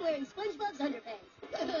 wearing SpongeBob's underpants.